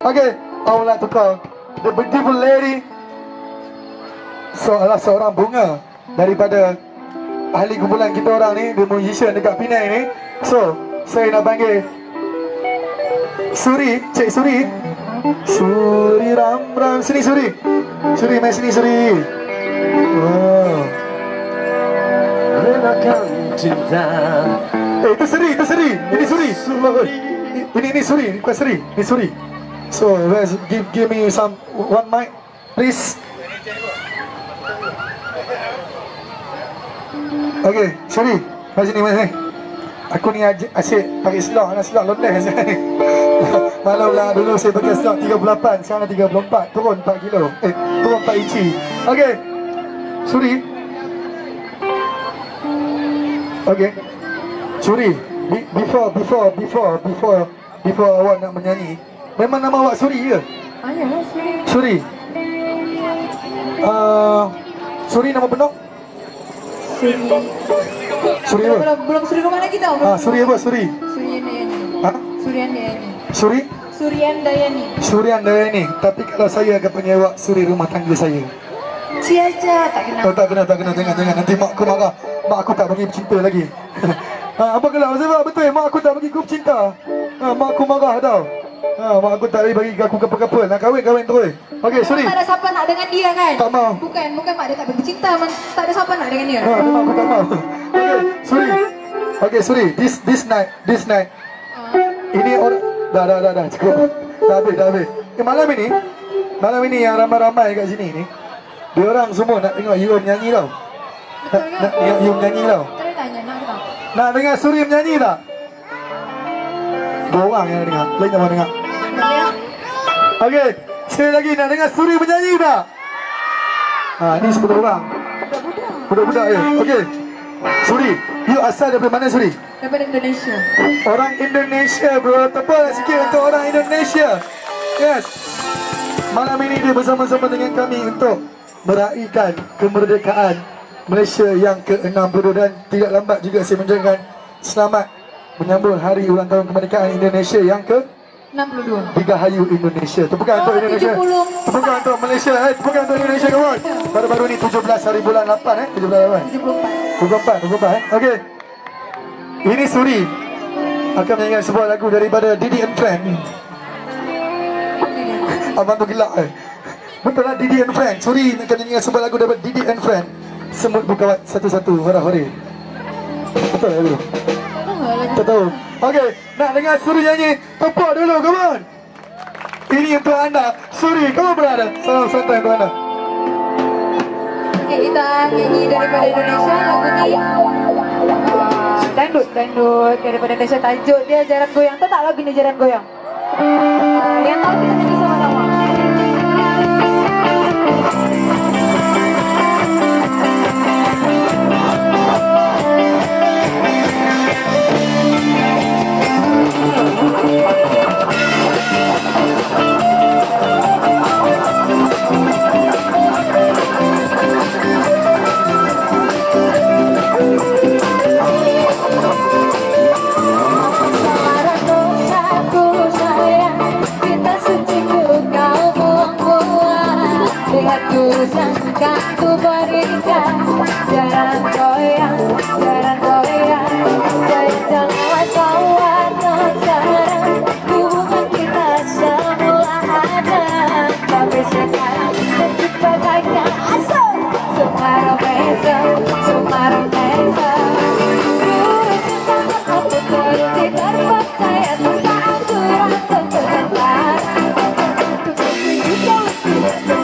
Okay, I would like to call the beautiful lady seolah seorang bunga daripada ahli kumpulan kita orang ni, the musician dekat Penang ni. So, saya nak panggil Suri, Cik Suri. Suri Ram Ram. Sini Suri. Suri, mai sini Suri. Wow. Relakan cinta Eh, itu Suri, itu Suri. Ini Suri. Ini ini Suri, ini bukan Suri. Ini Suri. So, let's give give me some one mic, please. Okay, Suri. Mari sini, mari sini. Aku ni asyik pakai slot, nak slot londes ni. Malam lah dulu saya pakai slot 38, sekarang 34, turun 4 kilo. Eh, turun 4 inci. Okay. Suri. Okay. Suri, be- before before before before before awak nak menyanyi, memang nama awak Suri ke? Ayah lah Suri. Suri. Uh, Suri nama penuh? Suri. Suri Belum, apa? belum, belum Suri rumah lagi tau. Ah, Suri apa? Suri. Surian Dayani. Ha? Surian Dayani. Suri? Surian Dayani. Surian Dayani. Tapi kalau saya akan awak Suri rumah tangga saya. Cia-cia tak kenal. Oh tak kena, tak kena. Jangan, jangan. Nanti mak aku marah. Mak aku tak bagi cinta lagi. ha, apa kalau sebab betul mak aku tak bagi grup cinta. Ha, mak aku marah tau. Ha, mak aku tak bagi aku couple-couple. Nak kahwin, kahwin terus. Okey, Suri. Tak ada siapa nak dengan dia kan? Tak mau. Bukan, bukan mak dia tak bercinta. Man. Tak ada siapa nak dengan dia. Ha, memang aku tak mau. Okey, Suri. Okey, Suri. This this night, this night. Ah. Ini orang dah dah dah dah cukup. Dah habis, dah habis. Eh, malam ini, malam ini yang ramai-ramai kat sini ni, dia orang semua nak tengok you menyanyi tau. Nak, Betul nak ke? tengok you menyanyi tau. Tadi tanya nak tak? Nak dengar Suri menyanyi tak? Dua orang yang dengar. Lain tak mau dengar. Ya? Okey, sekali lagi nak dengar Suri menyanyi tak? Ha, ni 10 orang. Budak-budak. Je. Okey. Suri, you asal daripada mana Suri? Daripada Indonesia. Orang Indonesia bro, tepuk sikit untuk orang Indonesia. Yes. Malam ini dia bersama-sama dengan kami untuk meraihkan kemerdekaan Malaysia yang ke-62 dan tidak lambat juga saya mengucapkan selamat menyambut hari ulang tahun kemerdekaan Indonesia yang ke 62. Dirgahayu Indonesia. Tepukan untuk Oh, Indonesia. 70. Tepukan untuk Malaysia. Eh, tepukan untuk Indonesia kawan. Baru-baru ni 17 hari bulan 8 eh. 17 8. 74. 24, 24 eh. Okey. Ini Suri akan menyanyikan sebuah lagu daripada Didi and Friend. Abang tu gelak eh. Betul lah Didi and Friend. Suri akan menyanyikan sebuah lagu daripada Didi and Friend. Semut berkawat satu-satu warah hore. Betul lagu tu? Tak tahu lah lagu. Tak tahu. Okey, nak dengar Suri nyanyi. Tepuk dulu, come on. Ini untuk anda. Suri, kamu berada. Salam santai untuk anda. Okay, kita nyanyi daripada Indonesia lagu ni. Ah, Dangdut, dangdut daripada Indonesia tajuk dia Jaran Goyang. Tahu tak lagu ni Jaran Goyang? Ah, yang tahu kita menunjukkan tidak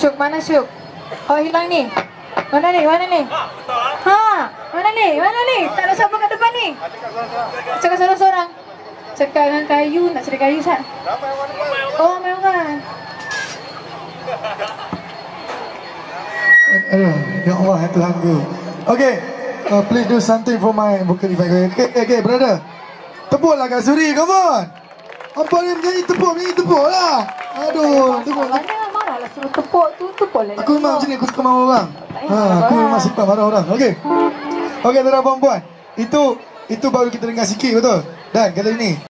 Syuk mana Syuk? Oh hilang ni. Mana ni? Mana ni? Ha, mana ni? Mana ni? Tak ada siapa kat depan ni. Cakap seorang-seorang. Cakap dengan kayu, nak cari kayu sat. Oh, ramai orang. Aduh, ya Allah, ya Tuhanku. Okay, uh, please do something for my vocal if I go. Okay, okay, brother. Tepuklah Kak Suri, come on. Apa dia menyanyi tepuk, menyanyi tepuk lah. Aduh, tepuk. Mana marahlah suruh tepuk tu, tepuk lah. Aku memang macam ni, aku suka marah orang. Ha, aku memang suka marah orang. Okay. Okay, tuan-tuan perempuan. Itu itu baru kita dengar sikit betul. Dan kali ini